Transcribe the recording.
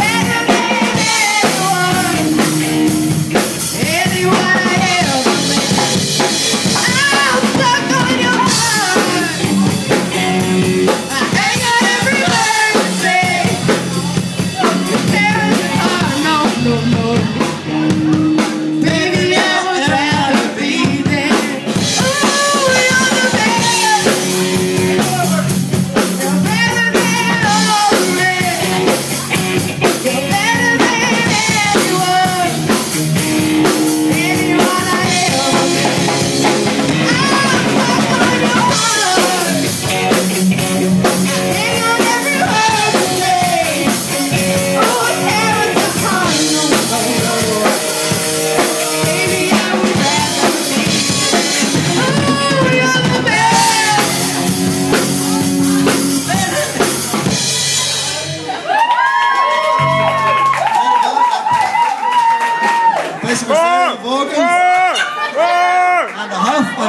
Yeah. Commissioner Stanley and the